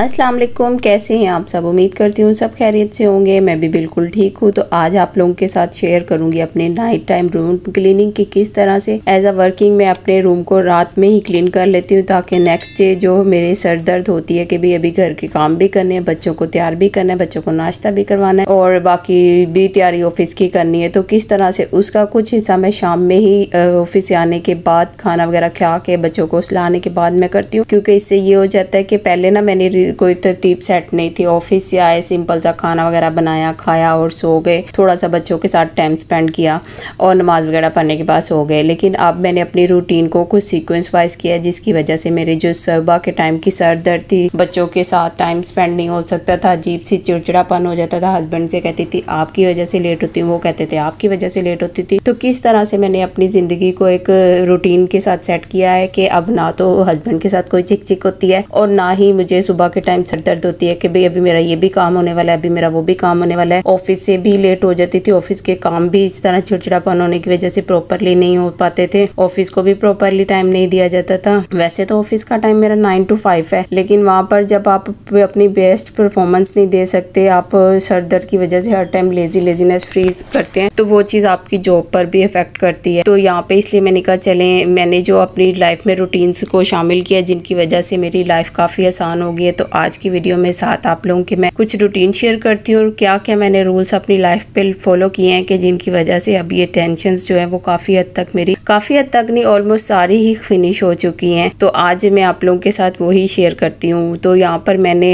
अस्सलाम वालेकुम कैसे हैं आप सब? उम्मीद करती हूँ सब खैरियत से होंगे। मैं भी बिल्कुल ठीक हूँ। तो आज आप लोगों के साथ शेयर करूँगी अपने नाइट टाइम रूम क्लीनिंग की किस तरह से एज अ वर्किंग मैं अपने रूम को रात में ही क्लीन कर लेती हूँ ताकि नेक्स्ट डे जो मेरे सर दर्द होती है कि भाई अभी घर के काम भी करने हैं, बच्चों को तैयार भी करना है, बच्चों को नाश्ता भी करवाना है और बाकी भी तैयारी ऑफ़िस की करनी है। तो किस तरह से उसका कुछ हिस्सा मैं शाम में ही ऑफ़िस आने के बाद खाना वगैरह खा के बच्चों को सुलाने के बाद मैं करती हूँ। क्योंकि इससे ये हो जाता है कि पहले ना मैंने कोई तरतीब सेट नहीं थी। ऑफ़िस से आए सिंपल सा खाना वगैरह बनाया, खाया और सो गए। थोड़ा सा बच्चों के साथ टाइम स्पेंड किया और नमाज़ वगैरह पढ़ने के बाद सो गए। लेकिन अब मैंने अपनी रूटीन को कुछ सीक्वेंस वाइज किया, जिसकी वजह से मेरे जो सुबह के टाइम की सर दर्द थी, बच्चों के साथ टाइम स्पेंड नहीं हो सकता था, अजीब सी चिड़चिड़ापन हो जाता था। हस्बैंड से कहती थी, आपकी वजह से लेट होती हूँ। वो कहते थे, आपकी वजह से लेट होती थी। तो किस तरह से मैंने अपनी ज़िंदगी को एक रूटीन के साथ सेट किया है कि अब ना तो हस्बैंड के साथ कोई चिक चिक होती है और ना ही मुझे सुबह के टाइम सर दर्द होती है कि भाई अभी मेरा ये भी काम होने वाला है, अभी मेरा वो भी काम होने वाला है। ऑफ़िस से भी लेट हो जाती थी ऑफ़िस के काम भी इस तरह चिड़चिड़ापन होने की वजह से प्रॉपरली नहीं हो पाते थे। ऑफ़िस को भी प्रॉपरली टाइम नहीं दिया जाता था। वैसे तो ऑफ़िस का टाइम मेरा नाइन टू फाइव है, लेकिन वहाँ पर जब आप अपनी बेस्ट परफॉर्मेंस नहीं दे सकते, आप सर दर्द की वजह से हर टाइम लेजी लेजीनेस फ्रीज करते हैं तो वो चीज़ आपकी जॉब पर भी इफ़ेक्ट करती है। तो यहाँ पे इसलिए मैंने कहा, चले, मैंने जो अपनी लाइफ में रूटीन्स को शामिल किया, जिनकी वजह से मेरी लाइफ काफ़ी आसान हो गई है तो आज की वीडियो में साथ आप लोगों के मैं कुछ रूटीन शेयर करती हूँ और क्या क्या मैंने रूल्स अपनी लाइफ पे फॉलो किए हैं कि जिनकी वजह से अब ये टेंशन जो है वो काफ़ी हद तक मेरी, काफ़ी हद तक नहीं ऑलमोस्ट सारी ही फिनिश हो चुकी हैं। तो आज मैं आप लोगों के साथ वही शेयर करती हूँ। तो यहाँ पर मैंने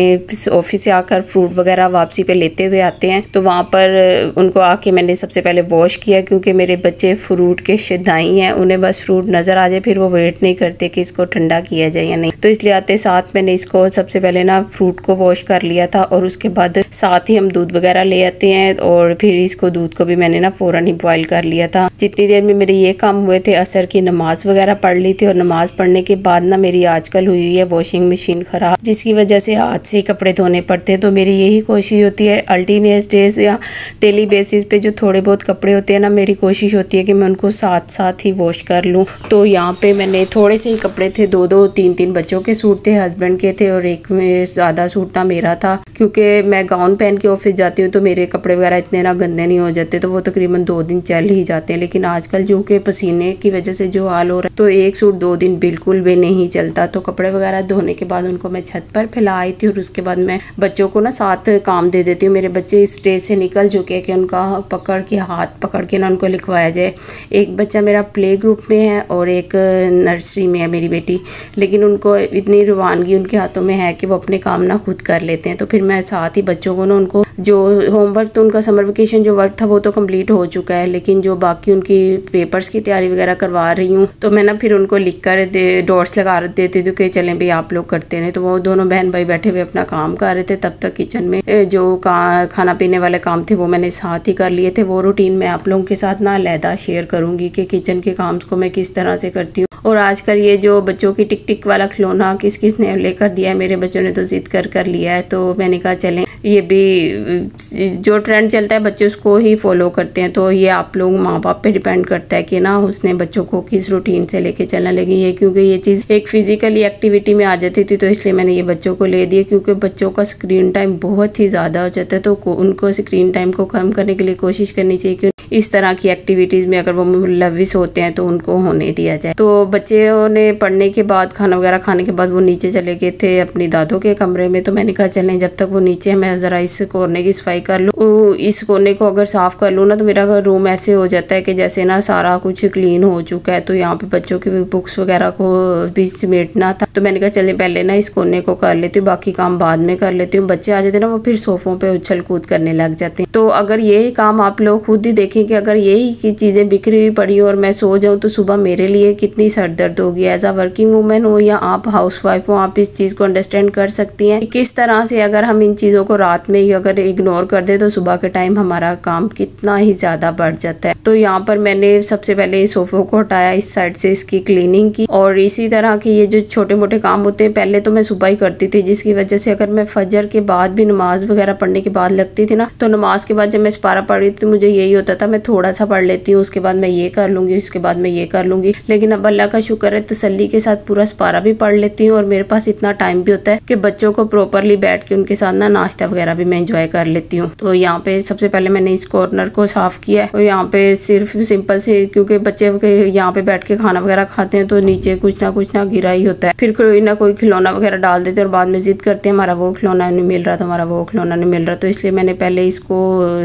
ऑफ़िस से आकर फ्रूट वगैरह वापसी पे लेते हुए आते हैं। तो वहाँ पर उनको आके मैंने सबसे पहले वॉश किया क्योंकि मेरे बच्चे फ्रूट के शिदाई हैं। उन्हें बस फ्रूट नज़र आ जाए, फिर वो वेट नहीं करते कि इसको ठंडा किया जाए या नहीं। तो इसलिए आते साथ मैंने इसको सबसे पहले ना फ्रूट को वॉश कर लिया था और उसके बाद साथ ही हम दूध वगैरह ले आते हैं और फिर इसको दूध को भी मैंने ना फ़ौरन ही बॉईल कर लिया था। जितनी देर में मेरे ये काम हुए थे, असर की नमाज़ वगैरह पढ़ ली थी और नमाज़ पढ़ने के बाद ना मेरी आजकल हुई है वॉशिंग मशीन ख़राब, जिसकी वजह से हाथ से कपड़े धोने पड़ते हैं। तो मेरी यही कोशिश होती है अल्टीनियस डेज़ या डेली बेसिस पे जो थोड़े बहुत कपड़े होते हैं ना, मेरी कोशिश होती है कि मैं उनको साथ साथ ही वॉश कर लूँ। तो यहाँ पे मैंने थोड़े से ही कपड़े थे दो दो तीन तीन बच्चों के सूट थे हस्बैंड के थे और एक में ज़्यादा सूट ना मेरा था, क्योंकि मैं गाउन पहन के ऑफ़िस जाती हूँ तो मेरे कपड़े वगैरह इतने ना गंदे नहीं हो जाते तो वो तकरीबन दो दिन चल ही जाते हैं। लेकिन आजकल जो कि पसीने की वजह से जो हाल हो रहा है तो एक सूट दो दिन बिल्कुल भी नहीं चलता। तो कपड़े वगैरह धोने के बाद उनको मैं छत पर फैलाई थी और उसके बाद मैं बच्चों को ना साथ काम दे देती हूँ। मेरे बच्चे स्टेज से निकल चुके हैं कि उनका पकड़ के हाथ पकड़ के ना उनको लिखवाया जाए। एक बच्चा मेरा प्ले ग्रुप में है और एक नर्सरी में है मेरी बेटी, लेकिन उनको इतनी रवानगी उनके हाथों में है कि वो अपने काम ना खुद कर लेते हैं। तो फिर मैं साथ ही बच्चों को ना उनको जो होमवर्क तो उनका समर वेकेशन जो वर्क था वो तो कंप्लीट हो चुका है। लेकिन जो बाकी उनकी पेपर्स की तैयारी वगैरह करवा रही हूँ तो मैं ना फिर उनको लिख कर दे डोर्स लगा देती थी कि चलें भाई आप लोग करते रहे। तो वो दोनों बहन भाई बैठे हुए अपना काम कर रहे थे। तब तक किचन में जो खाना पीने वाले काम थे वो मैंने साथ ही कर लिए थे। वो रूटीन मैं आप लोगों के साथ ना अलहदा शेयर करूँगी कि किचन के काम को मैं किस तरह से करती हूँ। और आजकल ये जो बच्चों की टिक टिक वाला खिलौना किस किस ने लेकर दिया है, मेरे बच्चों ने तो जिद कर कर लिया है तो मैंने कहा चलें। ये भी, जो ट्रेंड चलता है, बच्चे उसको ही फॉलो करते हैं तो ये आप लोग माँ बाप पे डिपेंड करता है कि ना उसने बच्चों को किस रूटीन से लेके चलना। लगी ये क्योंकि ये चीज़ एक फिजिकली एक्टिविटी में आ जाती थी तो इसलिए मैंने ये बच्चों को ले दिया, क्योंकि बच्चों का स्क्रीन टाइम बहुत ही ज़्यादा हो जाता है तो उनको स्क्रीन टाइम को कम करने के लिए कोशिश करनी चाहिए कि इस तरह की एक्टिविटीज़ में अगर वो मुलविस होते हैं तो उनको होने दिया जाए। तो बच्चों ने पढ़ने के बाद, खाना वगैरह खाने के बाद वो नीचे चले गए थे अपनी दादों के कमरे में। तो मैंने कहा, चलें, जब तक वो नीचे है, मैं ज़रा इस कोने की सफ़ाई कर लूँ। इस कोने को अगर साफ़ कर लूँ ना तो मेरा रूम ऐसे हो जाता है कि जैसे ना सारा कुछ क्लीन हो चुका है। तो यहाँ पे बच्चों की बुक्स वगैरह को भी समेटना था। तो मैंने कहा, चले, पहले ना इस कोने को कर लेती हूँ, बाकी काम बाद में कर लेती हूँ। बच्चे आ जाते ना, वो फिर सोफ़ों पर उछल कूद करने लग जाते हैं। तो अगर यही काम आप लोग खुद ही देखें कि अगर यही चीज़ें बिखरी हुई पड़ी हो और मैं सो जाऊँ तो सुबह मेरे लिए कितनी सर दर्द होगी। एज अ वर्किंग वूमेन हो या आप हाउस वाइफ हो, आप इस चीज़ को अंडरस्टैंड कर सकती हैं किस तरह से अगर हम इन चीज़ों को रात में ही अगर इग्नोर कर दे तो सुबह के टाइम हमारा काम कितना ही ज़्यादा बढ़ जाता है। तो यहाँ पर मैंने सबसे पहले सोफों को हटाया, इस साइड से इसकी क्लीनिंग की और इसी तरह की ये जो छोटे मोटे काम होते हैं। पहले तो मैं सुबह ही करती थी, जिसकी वजह से अगर मैं फजर के बाद भी नमाज़ वगैरह पढ़ने के बाद लगती थी ना तो नमाज़ के बाद जब मैं सपारा पढ़ रही थी मुझे यही होता था, मैं थोड़ा सा पढ़ लेती हूँ, उसके बाद मैं ये कर लूँगी, उसके बाद मैं ये कर लूँगी। लेकिन अब अल्लाह का शुक्र है तसली के साथ पूरा सपारा भी पढ़ लेती हूँ और मेरे पास इतना टाइम भी होता है कि बच्चों को प्रॉपरली बैठ के उनके साथ ना नाश्ता वगैरह भी मैं इंजॉय कर लेती हूँ। तो यहाँ पे सबसे पहले मैंने इस कॉर्नर को साफ़ किया और यहाँ पे सिर्फ़ सिंपल से, क्योंकि बच्चे यहाँ पे बैठ के खाना वगैरह खाते हैं तो नीचे कुछ ना कुछ ना गिरा ही होता है। फिर कोई ना कोई खिलौना वगैरह डाल देते और बाद में जिद करते हैं, हमारा वो खिलौना नहीं मिल रहा था, हमारा वो खिलौना नहीं मिल रहा। तो इसलिए मैंने पहले इसको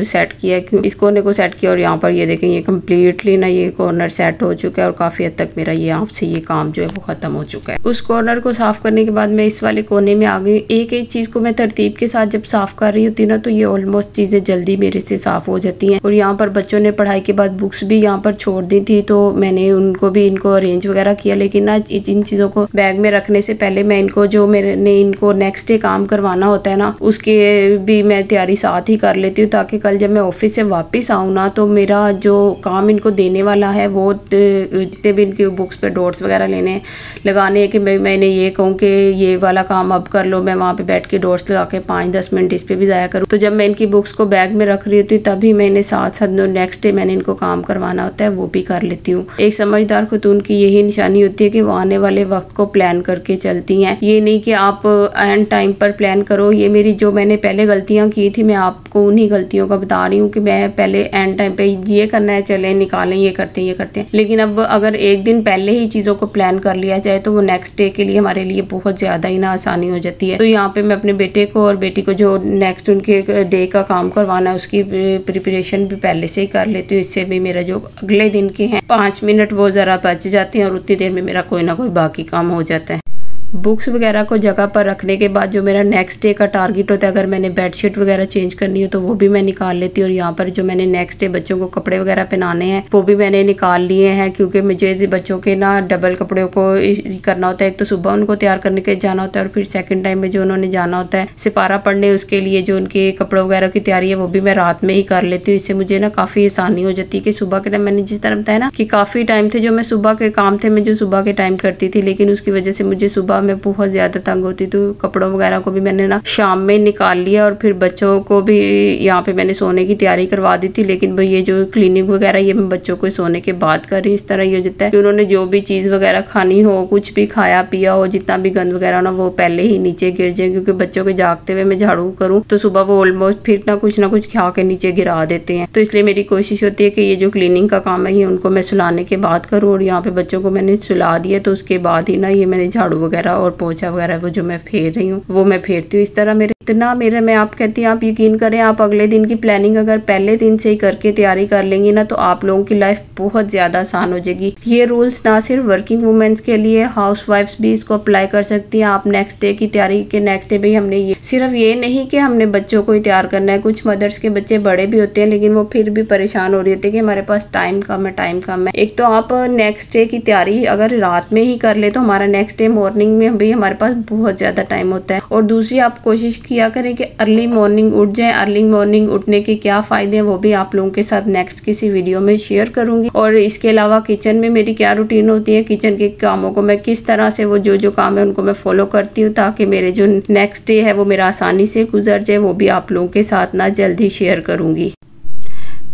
सेट किया, क्यों इस कोने को सेट किया और यहाँ पर ये देखें, ये कम्प्लीटली ना ये कॉर्नर सेट हो चुका है और काफ़ी हद तक मेरा ये आपसे ये काम जो है वो ख़त्म हो चुका है। उस कॉर्नर को साफ़ करने के बाद मैं इस वाले कोने में आ गई एक एक चीज़ को मैं तरतीब के साथ जब साफ़ कर रही होती ना तो ये ऑलमोस्ट चीज़ें जल्दी मेरे से साफ़ हो जाती हैं। और यहाँ पर बच्चों ने पढ़ाई के बाद बुक्स भी यहाँ पर छोड़ दी थी तो मैंने उनको भी इनको अरेंज वगैरह किया, लेकिन ना इन चीज़ों को बैग में रखने से पहले मैं इनको, जो मेरे, ने इनको नेक्स्ट डे काम करवाना होता है ना, उसके भी मैं तैयारी साथ ही कर लेती हूँ, ताकि कल जब मैं ऑफ़िस से वापस आऊँ ना तो मेरा जो काम इनको देने वाला है, वो जितने भी इनके बुक्स पे डॉट्स वगैरह लेने, लगाने हैं कि मैं मैंने ये कहूँ कि ये वाला काम अब कर लो, मैं वहाँ पर बैठ के डॉट्स लगा के पाँच दस मिनट इस पर भी ज़ाया करूँ। तो जब मैं इनकी बुक्स को बैग में रख रही होती तभी मैंने साथ साथ नेक्स्ट डे मैंने इनको काम करवाना होता है, वो भी कर लेती हूँ। एक समझदार खतून की यही निशानी होती है कि वो आने वाले वक्त को प्लान करके चलती हैं। ये नहीं कि आप एंड टाइम पर प्लान करो। ये मेरी जो मैंने पहले गलतियाँ की थी, मैं आपको उन्हीं गलतियों का बता रही हूँ कि मैं पहले एंड टाइम पे ये करना है, चले, निकालें, ये करते हैं, ये करते हैं। लेकिन अब अगर एक दिन पहले ही चीज़ों को प्लान कर लिया जाए तो वो नेक्स्ट डे के लिए हमारे लिए बहुत ज़्यादा ही ना आसानी हो जाती है। तो यहाँ पे मैं अपने बेटे को और बेटी को जो नेक्स्ट उनके डे का काम करवाना है, उसकी प्रिपरेशन भी पहले से ही कर लेती हूँ। इससे भी मेरा जो अगले दिन के हैं, पाँच मिनट वो ज़रा बच जाते हैं और उतनी देर में मेरा कोई ना कोई बाकी काम हो जाता है। बुक्स वगैरह को जगह पर रखने के बाद जो मेरा नेक्स्ट डे का टारगेट होता है, अगर मैंने बेडशीट वगैरह चेंज करनी हो तो वो भी मैं निकाल लेती हूँ। और यहाँ पर जो मैंने नेक्स्ट डे बच्चों को कपड़े वगैरह पहनाने हैं, वो भी मैंने निकाल लिए हैं, क्योंकि मुझे बच्चों के ना डबल कपड़ों को करना होता है। एक तो सुबह उनको तैयार करने के जाना होता है, और फिर सेकेंड टाइम में जो उन्होंने जाना होता है, सिपारा पढ़ने उसके लिए जो उनके कपड़ों वगैरह की तैयारी है, वो भी मैं रात में ही कर लेती हूँ। इससे मुझे ना काफ़ी आसानी हो जाती है कि सुबह के टाइम मैंने जिस तरह बताया ना, कि काफ़ी टाइम थे जो मैं सुबह के काम थे, मैं जो सुबह के टाइम करती थी, लेकिन उसकी वजह से मुझे सुबह में बहुत ज़्यादा तंग होती तो कपड़ों वगैरह को भी मैंने ना शाम में निकाल लिया और फिर बच्चों को भी यहाँ पे मैंने सोने की तैयारी करवा दी थी। लेकिन ये जो क्लीनिंग वगैरह, ये मैं बच्चों को सोने के बाद कर रही इस तरह ये हो जाता है कि उन्होंने जो भी चीज़ वगैरह खानी हो, कुछ भी खाया, पिया हो, जितना भी गंद वगैरह ना वो पहले ही नीचे गिर जाए, क्योंकि बच्चों के जागते हुए मैं झाड़ू करूँ तो सुबह वो ऑलमोस्ट फिर ना कुछ ना कुछ खा के नीचे गिरा देते हैं। तो इसलिए मेरी कोशिश होती है कि ये जो क्लीनिंग का काम है, ये उनको मैं सुलाने के बाद करूँ और यहाँ पे बच्चों को मैंने सुला दिया तो उसके बाद ही ना ये मैंने झाड़ू वगैरह और पोछा वगैरह वो जो मैं फेर रही हूँ, वो मैं फेरती हूँ। इस तरह मेरे, इतना मेरे, मैं आप कहती हूँ, आप यकीन करें, आप अगले दिन की प्लानिंग अगर पहले दिन से ही करके तैयारी कर लेंगी ना तो आप लोगों की लाइफ बहुत ज़्यादा आसान हो जाएगी। ये रूल्स ना सिर्फ़ वर्किंग वुमेंस के लिए हाउस भी इसको अप्लाई कर सकती हैं। आप नेक्स्ट डे की तैयारी के नेक्स्ट डे भी हमने ये, सिर्फ़ ये नहीं कि हमने बच्चों को ही तैयार करना है। कुछ मदर्स के बच्चे बड़े भी होते हैं, लेकिन वो फिर भी परेशान हो रही होती है कि हमारे पास टाइम कम है टाइम कम है। एक तो आप नेक्स्ट डे की तैयारी अगर रात में ही कर ले तो हमारा नेक्स्ट डे मॉर्निंग में भी हमारे पास बहुत ज़्यादा टाइम होता है। और दूसरी, आप कोशिश किया करें कि अर्ली मॉर्निंग उठ जाए। अर्ली मॉर्निंग उठने के क्या फ़ायदे हैं, वो भी आप लोगों के साथ नेक्स्ट किसी वीडियो में शेयर करूँगी। और इसके अलावा किचन में मेरी क्या रूटीन होती है किचन के कामों को मैं किस तरह से, वो जो जो काम है, उनको मैं फॉलो करती हूँ ताकि मेरे जो नेक्स्ट डे है, वो मेरा आसानी से गुजर जाए, वो भी आप लोगों के साथ ना जल्द शेयर करूँगी।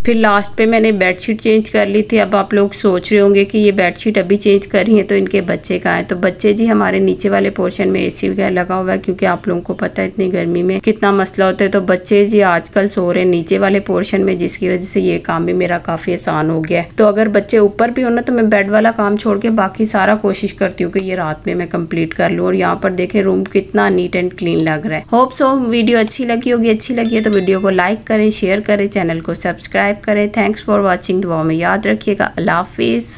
फिर लास्ट पे मैंने बेडशीट चेंज कर ली थी। अब आप लोग सोच रहे होंगे कि ये बेडशीट अभी चेंज करी है तो इनके बच्चे कहाँ हैं? तो बच्चे जी, हमारे नीचे वाले पोर्शन में एसी वगैरह लगा हुआ है क्योंकि आप लोगों को पता है इतनी गर्मी में कितना मसला होता है। तो बच्चे जी, आजकल सो रहे हैं नीचे वाले पोर्शन में, जिसकी वजह से ये काम भी मेरा काफ़ी आसान हो गया है। तो अगर बच्चे ऊपर भी हो ना तो मैं बेड वाला काम छोड़ के बाकी सारा कोशिश करती हूँ कि ये रात में मैं कंप्लीट कर लूँ। और यहाँ पर देखे रूम कितना नीट एंड क्लीन लग रहा है। होप सो वीडियो अच्छी लगी होगी, अच्छी लगी है तो वीडियो को लाइक करें शेयर करें चैनल को सब्सक्राइब सब्सक्राइब करें। थैंक्स फॉर वॉचिंग दुआ में याद रखिएगा। अल्लाह हाफिज़।